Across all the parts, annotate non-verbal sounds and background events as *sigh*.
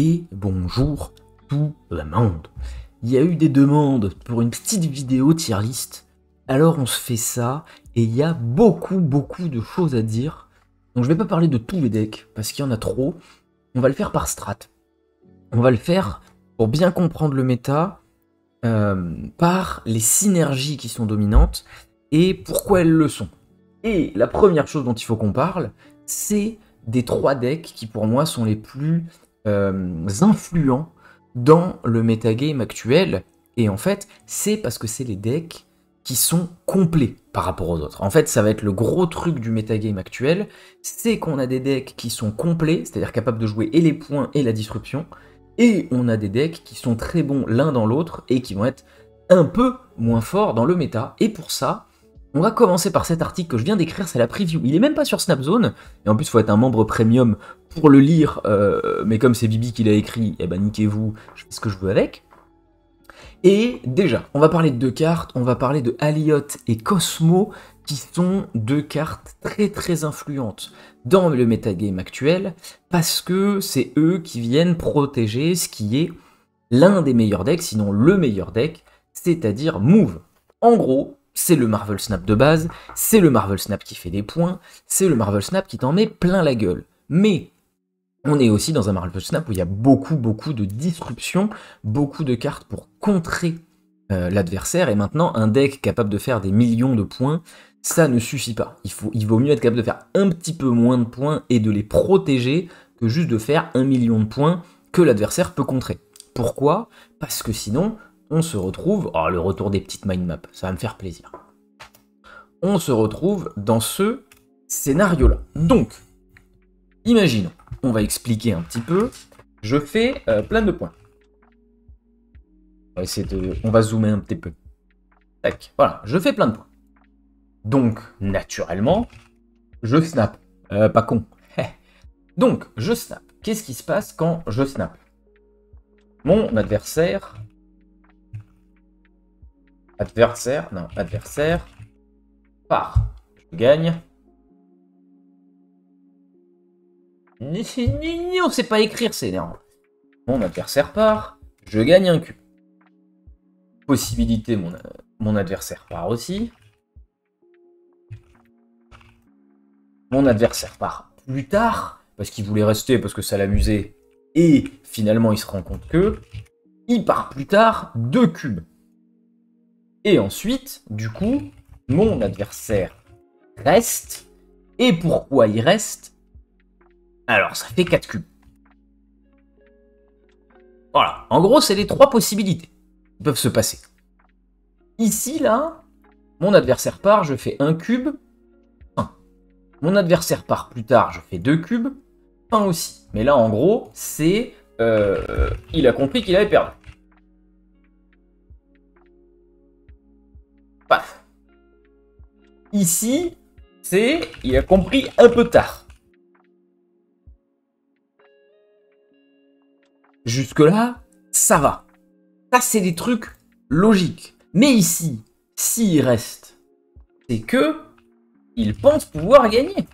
et bonjour tout le monde. Il y a eu des demandes pour une petite vidéo tier list, alors on se fait ça, et il y a beaucoup beaucoup de choses à dire. Donc je vais pas parler de tous les decks, parce qu'il y en a trop, on va le faire par strat. On va le faire pour bien comprendre le méta, euh, par les synergies qui sont dominantes, et pourquoi elles le sont. Et la première chose dont il faut qu'on parle, c'est des trois decks qui pour moi sont les plus influents dans le metagame actuel. Et en fait, c'est parce que c'est les decks qui sont complets par rapport aux autres. En fait, ça va être le gros truc du metagame actuel, c'est qu'on a des decks qui sont complets, c'est-à-dire capables de jouer et les points et la disruption, et on a des decks qui sont très bons l'un dans l'autre et qui vont être un peu moins forts dans le méta. Et pour ça, on va commencer par cet article que je viens d'écrire, c'est la preview. Il est même pas sur Snapzone, et en plus, il faut être un membre premium pour le lire, euh, mais comme c'est Bibi qui l'a écrit, eh ben niquez-vous, je fais ce que je veux avec. Et déjà, on va parler de deux cartes, on va parler de Aliot et Cosmo, qui sont deux cartes très très influentes dans le metagame actuel, parce que c'est eux qui viennent protéger ce qui est l'un des meilleurs decks, sinon le meilleur deck, c'est-à-dire Move. En gros, c'est le Marvel Snap de base, c'est le Marvel Snap qui fait des points, c'est le Marvel Snap qui t'en met plein la gueule. Mais on est aussi dans un Marvel Snap où il y a beaucoup, beaucoup de disruption, beaucoup de cartes pour contrer euh, l'adversaire, et maintenant un deck capable de faire des millions de points, ça ne suffit pas. Il, faut, il vaut mieux être capable de faire un petit peu moins de points et de les protéger que juste de faire un million de points que l'adversaire peut contrer. Pourquoi? Parce que sinon, on se retrouve, oh, le retour des petites mind maps, ça va me faire plaisir. On se retrouve dans ce scénario-là. Donc, imaginons, on va expliquer un petit peu, je fais euh, plein de points. On va, de, on va zoomer un petit peu. Tac, voilà, je fais plein de points. Donc, naturellement, je snap. Euh, pas con. *laughs* Donc, je snap. Qu'est-ce qui se passe quand je snap? Mon adversaire Adversaire, non, adversaire. Part. Je gagne. On sait pas écrire, c'est énervant. Mon adversaire part. Je gagne un cube. Possibilité, mon adversaire part aussi. Mon adversaire part plus tard, parce qu'il voulait rester, parce que ça l'amusait. Et finalement, il se rend compte que il part plus tard deux cubes. Et ensuite, du coup, mon adversaire reste. Et pourquoi il reste? Alors, ça fait 4 cubes. Voilà. En gros, c'est les trois possibilités qui peuvent se passer. Ici, là, mon adversaire part, je fais un cube, 1. Mon adversaire part plus tard, je fais deux cubes, 1 aussi. Mais là, en gros, c'est... Euh, il a compris qu'il avait perdu. Ici, c'est... Il a compris un peu tard. Jusque-là, ça va. Ça, c'est des trucs logiques. Mais ici, s'il reste, c'est que il pense pouvoir gagner.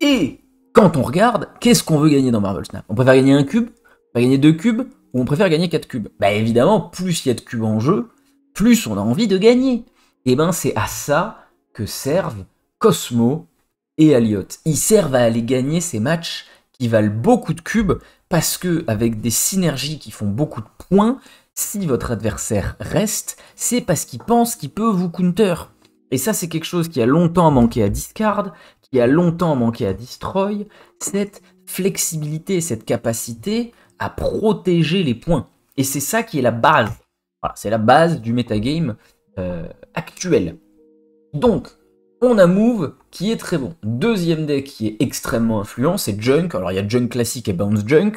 Et quand on regarde, qu'est-ce qu'on veut gagner dans Marvel Snap? On préfère gagner un cube? On préfère gagner deux cubes? Ou on préfère gagner quatre cubes? Bah évidemment, plus il y a de cubes en jeu, plus on a envie de gagner. Et ben c'est à ça que servent Cosmo et Aliot. Ils servent à aller gagner ces matchs qui valent beaucoup de cubes parce que avec des synergies qui font beaucoup de points, si votre adversaire reste, c'est parce qu'il pense qu'il peut vous counter. Et ça c'est quelque chose qui a longtemps manqué à Discard, qui a longtemps manqué à Destroy, cette flexibilité, cette capacité à protéger les points. Et c'est ça qui est la base voilà, c'est la base du metagame euh, actuel. Donc, on a Move qui est très bon. Deuxième deck qui est extrêmement influent, c'est Junk. Alors il y a Junk classique et Bounce Junk.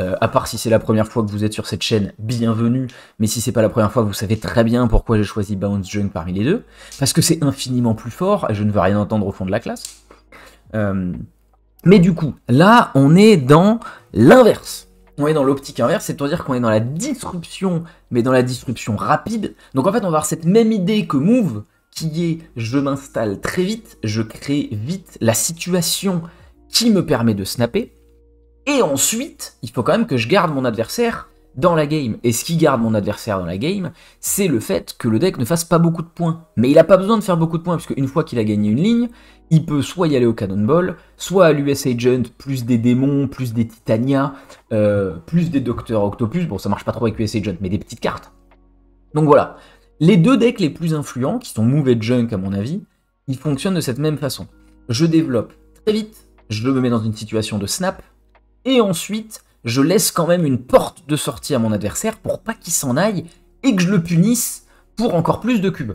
Euh, à part si c'est la première fois que vous êtes sur cette chaîne, bienvenue. Mais si c'est pas la première fois, vous savez très bien pourquoi j'ai choisi Bounce Junk parmi les deux. Parce que c'est infiniment plus fort et je ne veux rien entendre au fond de la classe. Euh, mais du coup, là, on est dans l'inverse on est dans l'optique inverse, c'est-à-dire qu'on est dans la disruption, mais dans la disruption rapide. Donc en fait, on va avoir cette même idée que Move, qui est je m'installe très vite, je crée vite la situation qui me permet de snapper. Et ensuite, il faut quand même que je garde mon adversaire dans la game. Et ce qui garde mon adversaire dans la game, c'est le fait que le deck ne fasse pas beaucoup de points. Mais il n'a pas besoin de faire beaucoup de points, puisque une fois qu'il a gagné une ligne, il peut soit y aller au Cannonball, soit à l'US Agent, plus des démons, plus des Titania, euh, plus des Docteurs Octopus. Bon, ça marche pas trop avec US Agent, mais des petites cartes. Donc voilà. Les deux decks les plus influents, qui sont Move et Junk à mon avis, ils fonctionnent de cette même façon. Je développe très vite, je me mets dans une situation de snap, et ensuite, je laisse quand même une porte de sortie à mon adversaire pour pas qu'il s'en aille et que je le punisse pour encore plus de cubes.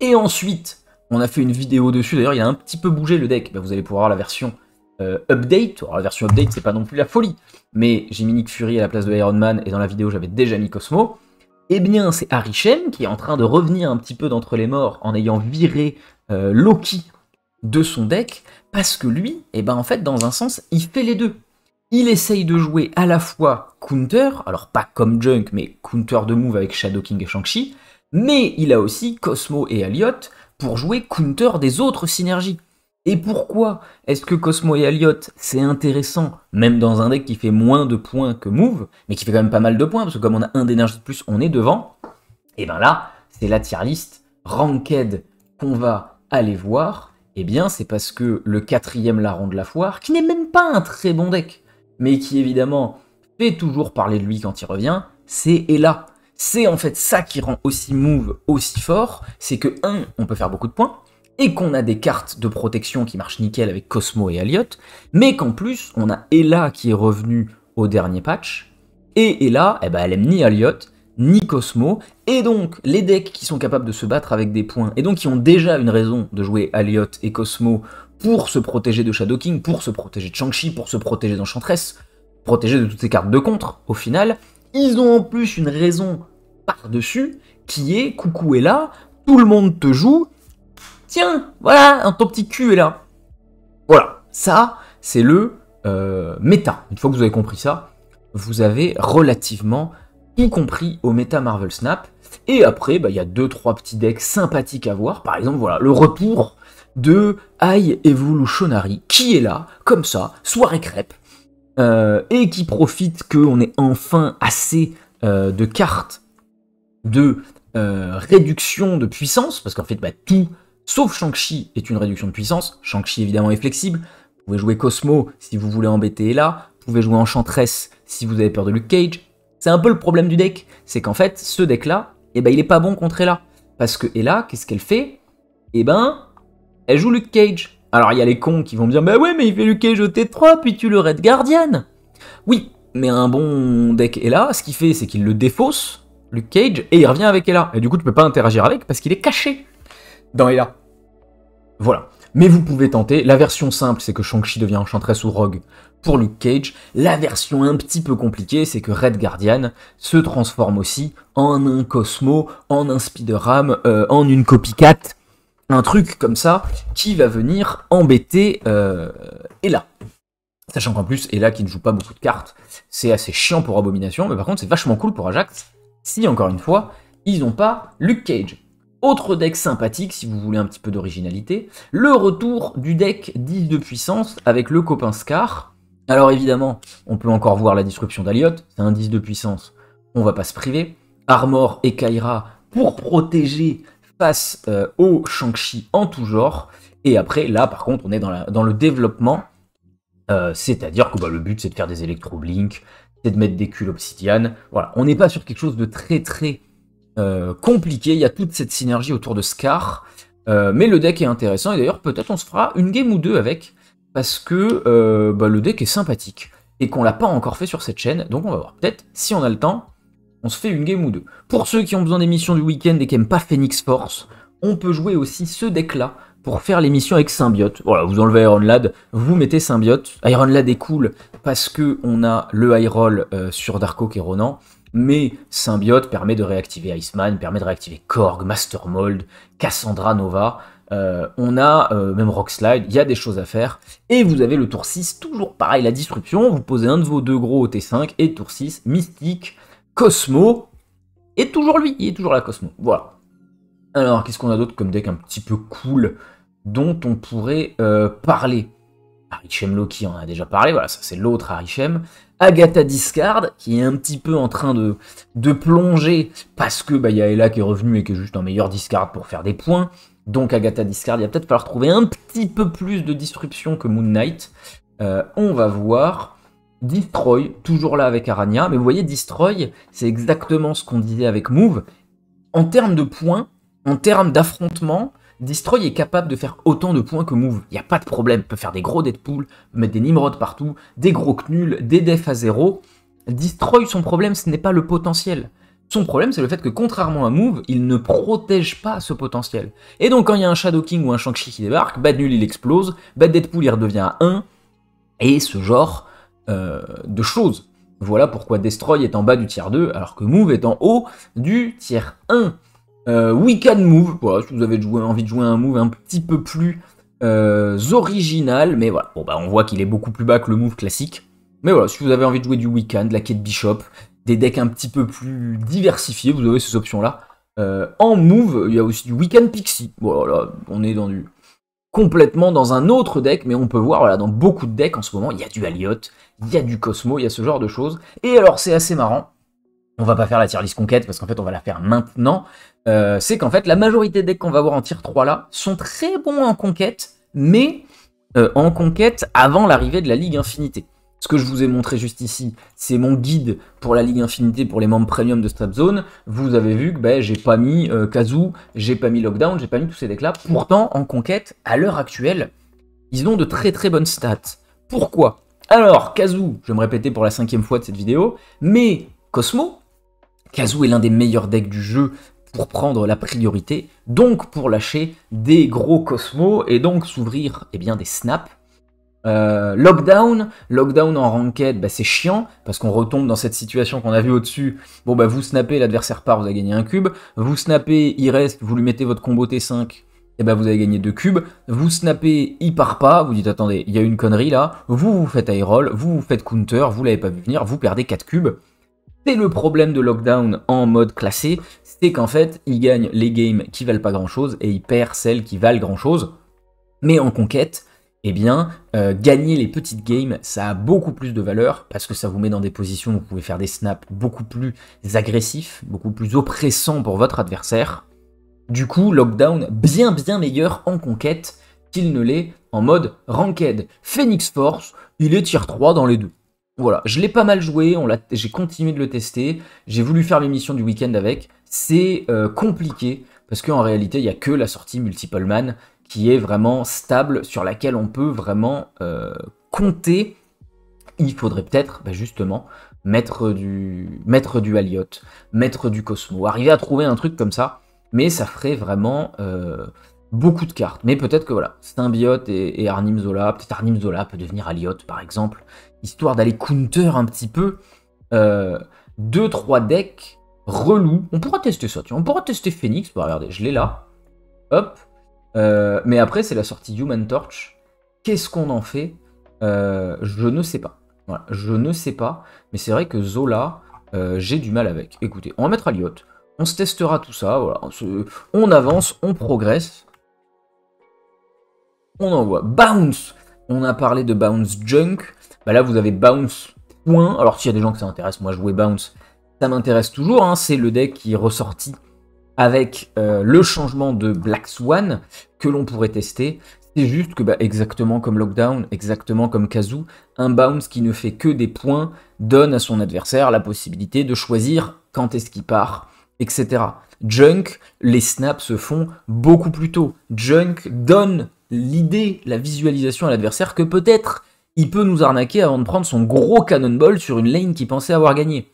Et ensuite, on a fait une vidéo dessus, d'ailleurs il a un petit peu bougé le deck, bah, vous allez pouvoir voir la version euh, update, alors la version update c'est pas non plus la folie, mais j'ai mis Nick Fury à la place de Iron Man et dans la vidéo j'avais déjà mis Cosmo, eh bien c'est Harry Shen qui est en train de revenir un petit peu d'entre les morts en ayant viré euh, Loki de son deck, parce que lui, eh ben en fait dans un sens, il fait les deux il essaye de jouer à la fois counter, alors pas comme Junk, mais counter de move avec Shadow King et Shang-Chi, mais il a aussi Cosmo et Elliot pour jouer counter des autres synergies. Et pourquoi est-ce que Cosmo et Elliot c'est intéressant, même dans un deck qui fait moins de points que Move, mais qui fait quand même pas mal de points, parce que comme on a un d'énergie de plus, on est devant, et ben là, c'est la tier list ranked qu'on va aller voir, et eh bien c'est parce que le quatrième larron de la foire, qui n'est même pas un très bon deck, mais qui évidemment fait toujours parler de lui quand il revient, c'est Ella. C'est en fait ça qui rend aussi Move aussi fort, c'est que 1, on peut faire beaucoup de points, et qu'on a des cartes de protection qui marchent nickel avec Cosmo et Elliot, mais qu'en plus, on a Ella qui est revenue au dernier patch, et Ella, eh ben, elle aime ni Elliot, ni Cosmo, et donc les decks qui sont capables de se battre avec des points, et donc qui ont déjà une raison de jouer Elliot et Cosmo pour se protéger de Shadow King, pour se protéger de Shang-Chi, pour se protéger d'Enchantress, protéger de toutes ces cartes de contre, au final, ils ont en plus une raison par-dessus, qui est coucou est là, tout le monde te joue, tiens, voilà, ton petit cul est là. Voilà, ça, c'est le euh, méta. Une fois que vous avez compris ça, vous avez relativement tout compris au méta Marvel Snap. Et après, bah, il y a deux trois petits decks sympathiques à voir. Par exemple, voilà, le retour de High Evolutionary, qui est là, comme ça, soirée crêpe, euh, et qui profite qu'on ait enfin assez euh, de cartes de euh, réduction de puissance, parce qu'en fait, bah, tout, sauf Shang-Chi, est une réduction de puissance. Shang-Chi, évidemment, est flexible. Vous pouvez jouer Cosmo si vous voulez embêter là. Vous pouvez jouer Enchantress si vous avez peur de Luke Cage. C'est un peu le problème du deck, c'est qu'en fait, ce deck-là, eh ben, il est pas bon contre Ella. Parce que Ella, qu'est-ce qu'elle fait? Eh ben, elle joue Luke Cage. Alors il y a les cons qui vont me dire, bah ouais, mais il fait Luke Cage au T3, puis tu le Red Guardian. Oui, mais un bon deck là, ce qu'il fait, c'est qu'il le défausse, Luke Cage, et il revient avec Ella. Et du coup, tu peux pas interagir avec parce qu'il est caché dans Ella. Voilà. Mais vous pouvez tenter. La version simple, c'est que Shang-Chi devient Enchantress ou Rogue pour Luke Cage. La version un petit peu compliquée, c'est que Red Guardian se transforme aussi en un Cosmo, en un Spider-Ram, euh, en une copycat un truc comme ça qui va venir embêter euh, Ella. Sachant qu'en plus, Ella qui ne joue pas beaucoup de cartes, c'est assez chiant pour Abomination, mais par contre c'est vachement cool pour Ajax, si encore une fois, ils n'ont pas Luke Cage. Autre deck sympathique, si vous voulez un petit peu d'originalité, le retour du deck 10 de puissance avec le copain Scar. Alors évidemment, on peut encore voir la disruption d'Aliot, c'est un 10 de puissance, on va pas se priver. Armor et Kaira pour protéger face euh, au Shang-Chi en tout genre. Et après, là, par contre, on est dans, dans le développement. Euh, c'est-à-dire que bah, le but, c'est de faire des électro-blink, c'est de mettre des culs obsidian. Voilà, on n'est pas sur quelque chose de très très euh, compliqué. Il y a toute cette synergie autour de Scar. mais le deck est intéressant. Et d'ailleurs, peut-être on se fera une game ou deux avec. Parce que bah, le deck est sympathique. Et qu'on l'a pas encore fait sur cette chaîne. Donc on va voir. Peut-être, si on a le temps, on se fait une game ou deux. Pour ceux qui ont besoin d'émissions du week-end et qui n'aiment pas Phoenix Force, on peut jouer aussi ce deck-là pour faire l'émission avec Symbiote. Voilà, vous enlevez Iron Lad, vous mettez Symbiote. Iron Lad est cool parce que on a le high roll euh, sur Darko et Ronan, mais Symbiote permet de réactiver Iceman, permet de réactiver Korg, Master Mold, Cassandra Nova. Euh, on a euh, même Rockslide, il y a des choses à faire. Et vous avez le tour 6, toujours pareil, la disruption. Vous posez un de vos deux gros au T5 et tour 6, Mystique, Cosmo est toujours lui, il est toujours la Cosmo. Voilà. Alors, qu'est-ce qu'on a d'autre comme deck un petit peu cool dont on pourrait euh, parler? Harichem Loki, on en a déjà parlé, voilà, ça c'est l'autre Harichem. Agatha Discard, qui est un petit peu en train de, de plonger, parce que bah, y a Ella qui est revenue et qui est juste un meilleur discard pour faire des points. Donc Agatha Discard, il va peut-être falloir trouver un petit peu plus de disruption que Moon Knight. Euh, on va voir. Destroy, toujours là avec Arania, mais vous voyez, Destroy, c'est exactement ce qu'on disait avec Move. En termes de points, en termes d'affrontement, Destroy est capable de faire autant de points que Move. Il n'y a pas de problème. Peut faire des gros Deadpool, mettre des Nimrod partout, des gros Knull, des Def à zéro. Destroy, son problème, ce n'est pas le potentiel. Son problème, c'est le fait que contrairement à Move, il ne protège pas ce potentiel. Et donc, quand il y a un Shadow King ou un Shang-Chi qui débarque, Bad Null il explose, Bad Deadpool il redevient à 1, et ce genre euh, de choses. Voilà pourquoi Destroy est en bas du tiers 2, alors que Move est en haut du tiers 1. Euh, Weekend Move, voilà, si vous avez envie de jouer un move un petit peu plus euh, original, mais voilà, bon, bah, on voit qu'il est beaucoup plus bas que le move classique. Mais voilà, si vous avez envie de jouer du Weekend, la quête Bishop, des decks un petit peu plus diversifiés, vous avez ces options-là. En move, il y a aussi du Weekend Pixie. Voilà, on est dans du complètement dans un autre deck, mais on peut voir, voilà, dans beaucoup de decks en ce moment, il y a du Aliot, il y a du Cosmo, il y a ce genre de choses. Et alors, c'est assez marrant. On va pas faire la tier list conquête parce qu'en fait on va la faire maintenant. Euh, c'est qu'en fait la majorité des decks qu'on va voir en tier 3 là sont très bons en conquête, mais euh, en conquête avant l'arrivée de la Ligue Infinité. Ce que je vous ai montré juste ici, c'est mon guide pour la Ligue Infinité pour les membres premium de Strapzone. Vous avez vu que ben, j'ai pas mis euh, Kazoo, j'ai pas mis Lockdown, j'ai pas mis tous ces decks là. Pourtant, en conquête, à l'heure actuelle, ils ont de très très bonnes stats. Pourquoi? Alors, Kazoo, je vais me répéter pour la cinquième fois de cette vidéo, mais Cosmo, Kazoo est l'un des meilleurs decks du jeu pour prendre la priorité, donc pour lâcher des gros cosmos et donc s'ouvrir eh des snaps. Euh, lockdown, lockdown en ranked, bah, c'est chiant parce qu'on retombe dans cette situation qu'on a vu au-dessus. Bon bah vous snappez, l'adversaire part, vous avez gagné un cube. Vous snappez, il reste, vous lui mettez votre combo T5, et bah vous avez gagné deux cubes. Vous snappez, il part pas, vous dites attendez, il y a une connerie là. Vous vous faites high roll, vous vous faites counter, vous l'avez pas vu venir, vous perdez 4 cubes. C'est le problème de Lockdown en mode classé, c'est qu'en fait, il gagne les games qui valent pas grand chose et il perd celles qui valent grand chose. Mais en conquête, eh bien, euh, gagner les petites games, ça a beaucoup plus de valeur parce que ça vous met dans des positions où vous pouvez faire des snaps beaucoup plus agressifs, beaucoup plus oppressants pour votre adversaire. Du coup, Lockdown bien bien meilleur en conquête qu'il ne l'est en mode Ranked. Phoenix Force, il est tier 3 dans les deux. Voilà, je l'ai pas mal joué, j'ai continué de le tester, j'ai voulu faire l'émission du week-end avec. C'est euh, compliqué parce qu'en réalité, il n'y a que la sortie Multiple Man qui est vraiment stable, sur laquelle on peut vraiment euh, compter. Il faudrait peut-être bah, justement mettre du, mettre du Aliot, mettre du Cosmo, arriver à trouver un truc comme ça, mais ça ferait vraiment euh, beaucoup de cartes. Mais peut-être que voilà, Symbiote et, et Arnim Zola, peut-être Arnim Zola peut devenir Aliot par exemple histoire d'aller counter un petit peu 2-3 euh, decks relous. On pourra tester ça, tu vois. On pourra tester Phoenix. Bah, regardez, je l'ai là. Hop. Euh, mais après, c'est la sortie Human Torch. Qu'est-ce qu'on en fait? Euh, Je ne sais pas. Je ne sais pas. Mais c'est vrai que Zola, j'ai du mal avec. Écoutez, on va mettre Aliot. On se testera tout ça. On avance, on progresse. On envoie. Bounce On a parlé de Bounce Junk. Bah là, vous avez Bounce point. Alors, s'il y a des gens que ça intéresse, moi, jouer Bounce, ça m'intéresse toujours. Hein. C'est le deck qui est ressorti avec euh, le changement de Black Swan que l'on pourrait tester. C'est juste que, bah, exactement comme Lockdown, exactement comme Kazoo, un Bounce qui ne fait que des points donne à son adversaire la possibilité de choisir quand est-ce qu'il part, etc. Junk, les snaps se font beaucoup plus tôt. Junk donne l'idée, la visualisation à l'adversaire que peut-être il peut nous arnaquer avant de prendre son gros cannonball sur une lane qu'il pensait avoir gagné.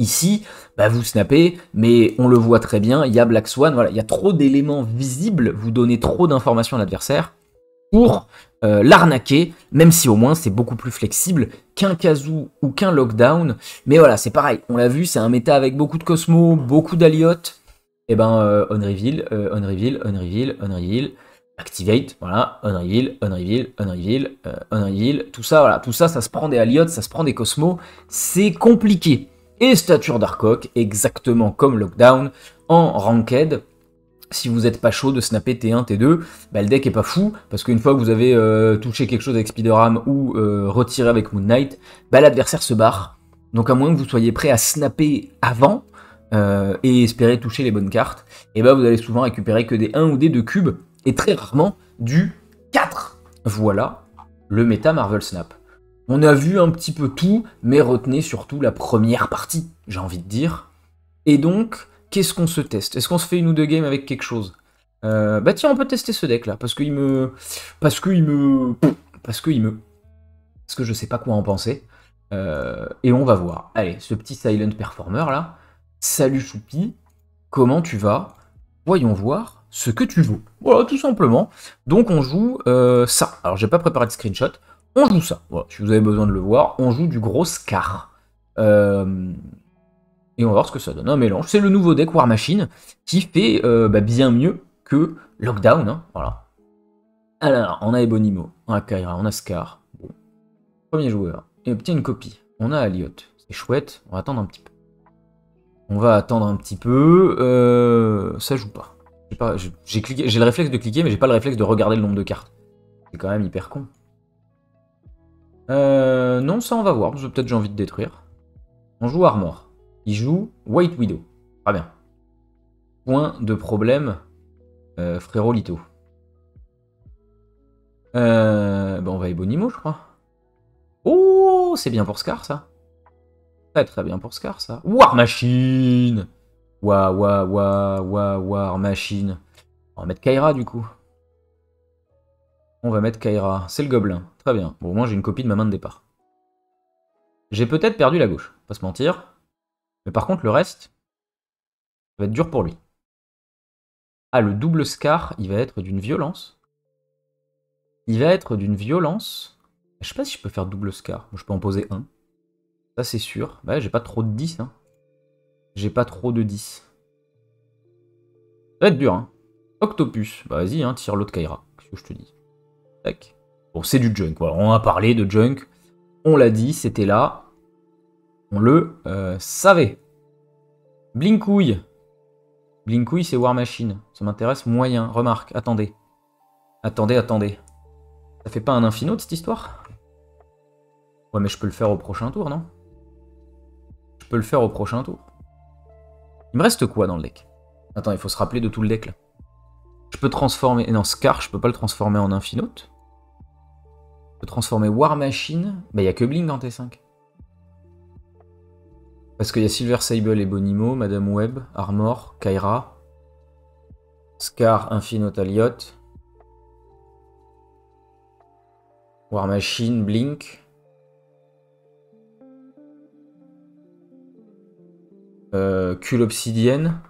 Ici, bah vous snappez, mais on le voit très bien, il y a Black Swan, voilà, il y a trop d'éléments visibles, vous donnez trop d'informations à l'adversaire pour euh, l'arnaquer, même si au moins c'est beaucoup plus flexible qu'un Kazoo ou qu'un Lockdown. Mais voilà, c'est pareil, on l'a vu, c'est un méta avec beaucoup de Cosmo, beaucoup d'Aliot. Et eh ben, euh, on reveal, euh, on reveal, on reveal, on. Activate, voilà, tout ça, voilà, tout ça, ça se prend des Aliots, ça se prend des Cosmos, c'est compliqué. Et Stature d'Arcock, exactement comme Lockdown, en Ranked, si vous n'êtes pas chaud de snapper T1, T2, bah, le deck est pas fou, parce qu'une fois que vous avez euh, touché quelque chose avec Spider-Ram ou euh, retiré avec Moon Knight, bah, l'adversaire se barre. Donc à moins que vous soyez prêt à snapper avant euh, et espérer toucher les bonnes cartes, et bah vous allez souvent récupérer que des 1 ou des 2 cubes, et très rarement du 4. Voilà le méta Marvel Snap. On a vu un petit peu tout, mais retenez surtout la première partie, j'ai envie de dire. Et donc, qu'est-ce qu'on se teste? Est-ce qu'on se fait une ou deux games avec quelque chose? Euh, Bah tiens, on peut tester ce deck là, parce qu'il me... Parce qu'il me... Parce qu'il me... Parce que je sais pas quoi en penser. Euh, et on va voir. Allez, ce petit Silent Performer là. Salut Choupi, comment tu vas? Voyons voir ce que tu joues. Voilà, tout simplement. Donc on joue euh, ça. Alors j'ai pas préparé de screenshot. On joue ça. Si vous avez besoin de le voir, on joue du gros Scar. Euh, et on va voir ce que ça donne. Un mélange. C'est le nouveau deck War Machine qui fait euh, bah, bien mieux que Lockdown. Hein, voilà. Alors, on a Ebonimo, on a Kyra, on a Scar. Premier joueur. Et obtient une copie. On a Aliot. C'est chouette. On va attendre un petit peu. On va attendre un petit peu. Euh, ça joue pas. J'ai le réflexe de cliquer, mais j'ai pas le réflexe de regarder le nombre de cartes. C'est quand même hyper con. Euh, non, ça on va voir. Peut-être j'ai envie de détruire. On joue Armor. Il joue White Widow. Très bien. Point de problème, euh, frérot Lito. Euh, bon, on va Ebonimo, je crois. Oh, c'est bien pour Scar, ça. Très très bien pour Scar, ça. War Machine Wa wa wa wa War Machine. On va mettre Kaira, du coup. On va mettre Kaira. C'est le gobelin. Très bien. Bon, moi j'ai une copie de ma main de départ. J'ai peut-être perdu la gauche, pas se mentir. Mais par contre, le reste, ça va être dur pour lui. Ah, le double Scar, il va être d'une violence. Il va être d'une violence. Je sais pas si je peux faire double Scar. Je peux en poser un. Ça, c'est sûr. Bah, j'ai pas trop de 10. Hein. J'ai pas trop de 10. Ça va être dur, hein. Octopus. Bah, vas-y, hein, tire l'autre Kaira. Qu'est-ce que je te dis? Tac. Bon, c'est du junk. On a parlé de junk. On l'a dit, c'était là. On le euh, savait. Blinkouille. Blinkouille, c'est War Machine. Ça m'intéresse moyen. Remarque, attendez. Attendez, attendez. Ça fait pas un infino de cette histoire? Ouais, mais je peux le faire au prochain tour, non? Je peux le faire au prochain tour. Il me reste quoi dans le deck? Attends, il faut se rappeler de tout le deck, là. Je peux transformer... Non, Scar, je peux pas le transformer en infinote. Transformer War Machine. Bah, il y a que Blink en T5. Parce qu'il y a Silver Sable et Bonimo, Madame Web, Armor, Kyra, Scar, Infinite Aliot, War Machine, Blink, euh, Cul Obsidienne.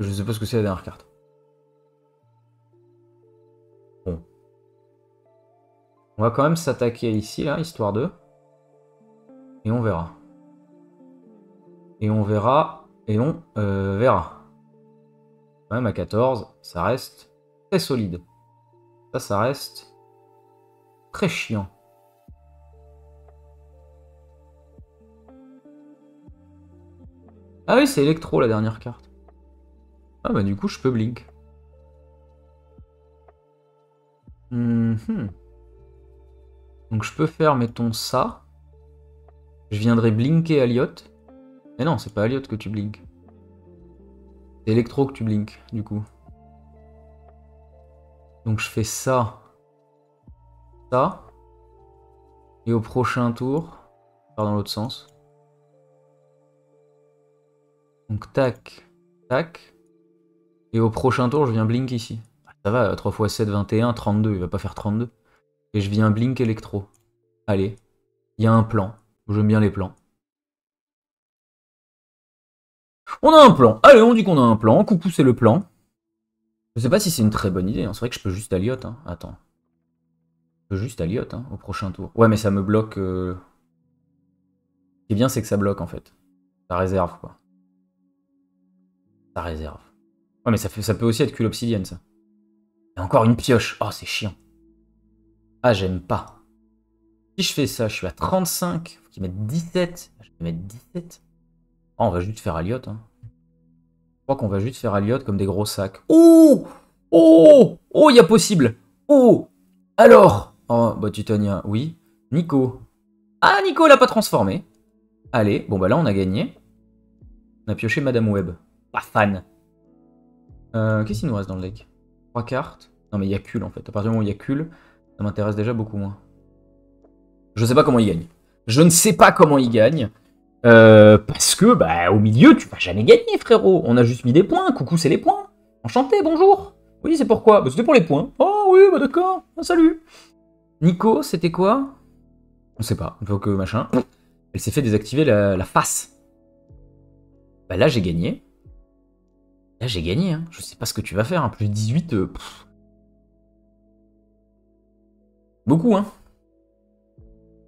Je sais pas ce que c'est la dernière carte. On va quand même s'attaquer ici, là, histoire de... Et on verra. Et on verra. Et on euh, verra. même à 14, ça reste très solide. Ça, ça reste très chiant. Ah oui, c'est électro la dernière carte. Ah bah du coup, je peux blink. Mhm. Donc je peux faire, mettons, ça. Je viendrai blinker Aliot. Mais non, c'est pas Aliot que tu blinkes. C'est Electro que tu blinkes, du coup. Donc je fais ça. Ça. Et au prochain tour, je dans l'autre sens. Donc tac, tac. Et au prochain tour, je viens blink ici. Ça va, 3 x 7, 21, 32. Il va pas faire 32. Et je viens blink électro. Allez, il y a un plan. J'aime bien les plans. On a un plan. Allez, on dit qu'on a un plan. Coucou, c'est le plan. Je sais pas si c'est une très bonne idée. Hein. C'est vrai que je peux juste Aliot. Hein. Attends. Je peux juste Aliot hein, au prochain tour. Ouais, mais ça me bloque. Euh. Ce qui est bien, c'est que ça bloque en fait. Ça réserve quoi. Ça réserve. Ouais, mais ça, ça peut aussi être cul obsidienne ça. Et encore une pioche. Oh, c'est chiant. Ah, j'aime pas. Si je fais ça, je suis à 35. Faut qu'il mette 17. Je vais mettre 17. Oh, on va juste faire Aliot. Hein. crois qu'on va juste faire Aliot comme des gros sacs. Oh Oh Oh, il y a possible Oh Alors? Oh, bah Titonia, oui. Nico. Ah, Nico l'a pas transformé. Allez, bon bah là on a gagné. On a pioché Madame Web. Pas fan. Euh, Qu'est-ce qu'il nous reste dans le deck? Trois cartes? Non mais il y a Cul en fait. À partir du moment où il y a Cul, ça m'intéresse déjà beaucoup moins. Je sais pas comment il gagne. Je ne sais pas comment il gagne. Euh, parce que, bah, au milieu, tu vas jamais gagner, frérot. On a juste mis des points. Coucou, c'est les points. Enchanté, bonjour. Oui, c'est pourquoi? Bah, C'était pour les points. Oh oui, bah d'accord. Ah, salut. Nico, c'était quoi? On sait pas. Faut que machin. Elle s'est fait désactiver la, face. Bah là, j'ai gagné. Là, j'ai gagné. Hein. Je sais pas ce que tu vas faire. Hein. Plus 18. Euh, beaucoup, hein.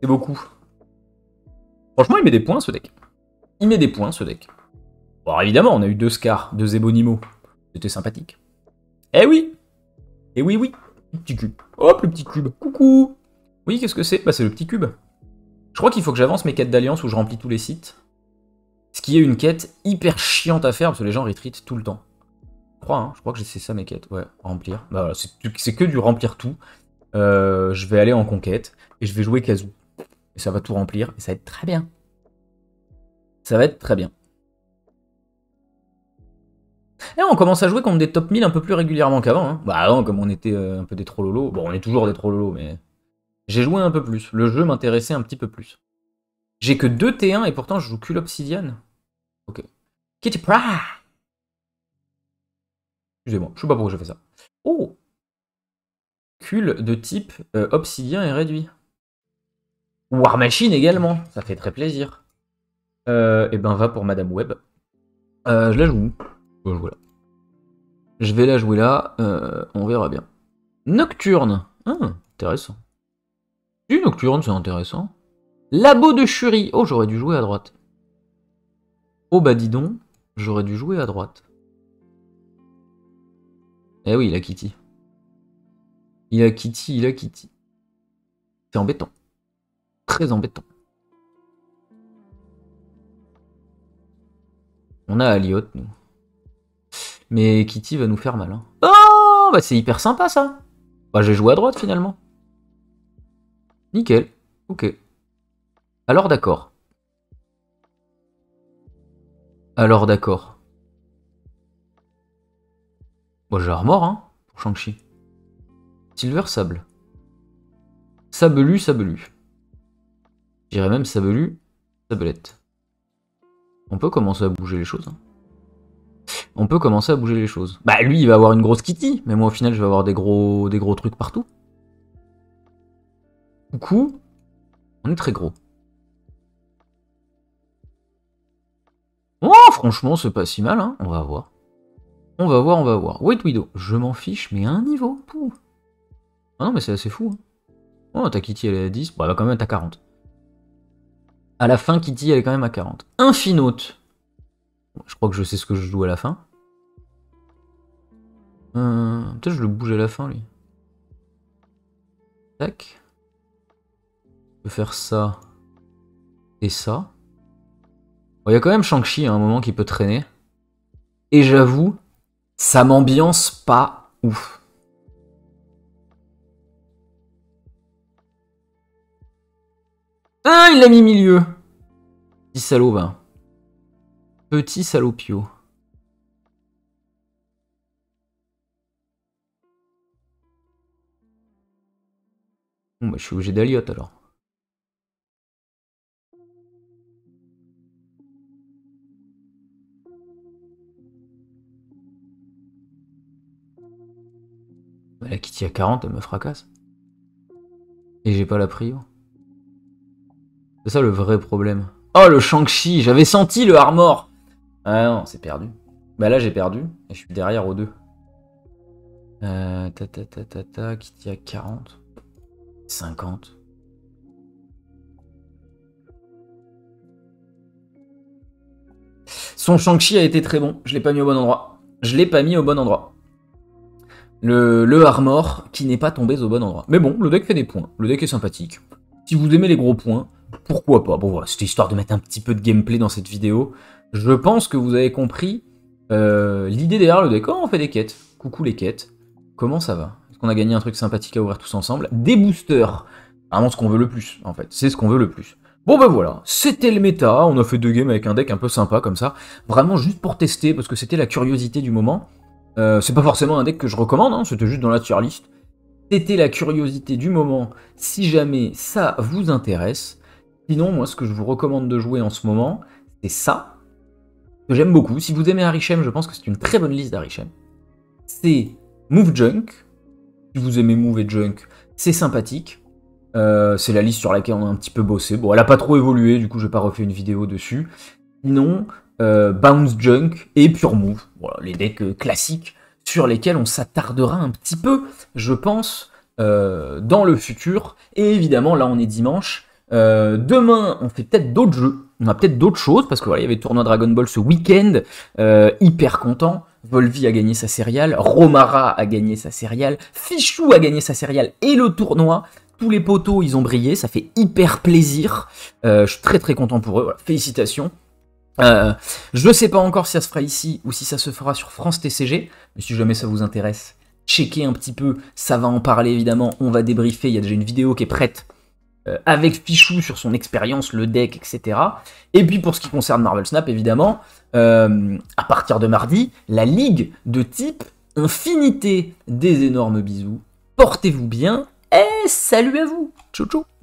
C'est beaucoup. Franchement, il met des points ce deck. Il met des points ce deck. Bon, évidemment, on a eu deux Scars, deux Ebonimo. C'était sympathique. Eh oui Eh oui, oui Le petit cube. Hop, le petit cube. Coucou Oui, qu'est-ce que c'est? Bah, c'est le petit cube. Je crois qu'il faut que j'avance mes quêtes d'alliance où je remplis tous les sites. Ce qui est une quête hyper chiante à faire parce que les gens retreat tout le temps. Je crois, hein, je crois que c'est ça mes quêtes. Ouais, remplir. Bah c'est que du remplir tout. Euh, je vais aller en conquête et je vais jouer Kazoo ça va tout remplir, et ça va être très bien. Ça va être très bien. Et on commence à jouer contre des top 1000 un peu plus régulièrement qu'avant. Hein. Bah avant, comme on était euh, un peu des trollolo. Bon, on est toujours des trollolo, mais... J'ai joué un peu plus. Le jeu m'intéressait un petit peu plus. J'ai que 2 T1 et pourtant je joue cul obsidian. Ok. Kitty Pra Excusez-moi, je sais pas pourquoi j'ai fait ça. Oh De type euh, obsidien est réduit. War Machine également, ça fait très plaisir. et euh, eh ben va pour Madame Web. Euh, je la joue. Je vais, la jouer là, on verra bien. Nocturne. Ah, intéressant. Du Nocturne, c'est intéressant. Labo de Shuri. Oh, j'aurais dû jouer à droite. Oh bah dis donc, j'aurais dû jouer à droite. Eh oui, il a Kitty. Il a Kitty, il a Kitty. C'est embêtant très embêtant. On a Aliot, nous. Mais Kitty va nous faire mal. Hein. Oh, bah c'est hyper sympa ça. Bah j'ai joué à droite finalement. Nickel. Ok. Alors d'accord. Alors d'accord. Bon, j'ai armor, hein, pour Shang-Chi. Silver Sable. Sabelu, Sabelu. J'irais même sabelu, sablette. On peut commencer à bouger les choses. Hein. On peut commencer à bouger les choses. Bah lui il va avoir une grosse kitty, mais moi au final je vais avoir des gros, des gros trucs partout. Coucou, on est très gros. Oh franchement c'est pas si mal, hein. on va voir. On va voir, on va voir. Wait Widow, je m'en fiche, mais un niveau. Ah non mais c'est assez fou. Hein. Oh ta kitty elle est à 10, bon elle va quand même être à 40. À la fin, Kitty, elle est quand même à 40. Infinote. Je crois que je sais ce que je joue à la fin. Euh, Peut-être je le bouge à la fin, lui. Tac. Je peux faire ça. Et ça. Il y a quand même Shang-Chi à un moment qui peut traîner. Et j'avoue, ça m'ambiance pas ouf. Ah, il l'a mis milieu. Petit salaud, va. Petit salopio. Bon, bah, je suis obligé d'Aliot alors. Bah, la Kitty à 40, elle me fracasse. Et j'ai pas la prio. C'est ça le vrai problème. Oh, le Shang-Chi J'avais senti le armor Ah non, c'est perdu. Bah là, j'ai perdu. Et je suis derrière aux deux. Euh, ta ta ta ta ta, qui a 40. 50. Son Shang-Chi a été très bon. Je l'ai pas mis au bon endroit. Je l'ai pas mis au bon endroit. Le, le armor qui n'est pas tombé au bon endroit. Mais bon, le deck fait des points. Le deck est sympathique. Si vous aimez les gros points, pourquoi pas? Bon voilà, c'était histoire de mettre un petit peu de gameplay dans cette vidéo. Je pense que vous avez compris Euh, L'idée derrière le décor, on fait des quêtes. Coucou les quêtes. Comment ça va? Est-ce qu'on a gagné un truc sympathique à ouvrir tous ensemble? Des boosters. Vraiment ce qu'on veut le plus, en fait. C'est ce qu'on veut le plus. Bon ben voilà, c'était le méta, on a fait deux games avec un deck un peu sympa comme ça, vraiment juste pour tester, parce que c'était la curiosité du moment. Euh, c'est pas forcément un deck que je recommande, hein, c'était juste dans la tier list. C'était la curiosité du moment, si jamais ça vous intéresse. Sinon, moi ce que je vous recommande de jouer en ce moment, c'est ça, que j'aime beaucoup. Si vous aimez Harishem, je pense que c'est une très bonne liste d'Harishem. C'est Move Junk. Si vous aimez Move et Junk, c'est sympathique. Euh, c'est la liste sur laquelle on a un petit peu bossé. Bon, elle a pas trop évolué, du coup, je vais pas refait une vidéo dessus. Sinon, euh, Bounce Junk et Pure Move. Voilà, les decks euh, classiques sur lesquels on s'attardera un petit peu, je pense, dans le futur. Et évidemment, là, on est dimanche. Demain, on fait peut-être d'autres jeux. On a peut-être d'autres choses, parce que il y avait le tournoi Dragon Ball ce week-end. hyper content. Volvi a gagné sa céréale, Romara a gagné sa céréale, Fichou a gagné sa céréale et le tournoi tous les poteaux, ils ont brillé, ça fait hyper plaisir. Euh, je suis très très content pour eux, félicitations. Euh, je ne sais pas encore si ça se fera ici ou si ça se fera sur France TCG, mais si jamais ça vous intéresse, checkez un petit peu, ça va en parler évidemment, on va débriefer, il y a déjà une vidéo qui est prête euh, avec Pichou sur son expérience, le deck, etc. Et puis pour ce qui concerne Marvel Snap, évidemment, à partir de mardi, la ligue de type Infinité des énormes bisous. Portez-vous bien et salut à vous. Ciao ciao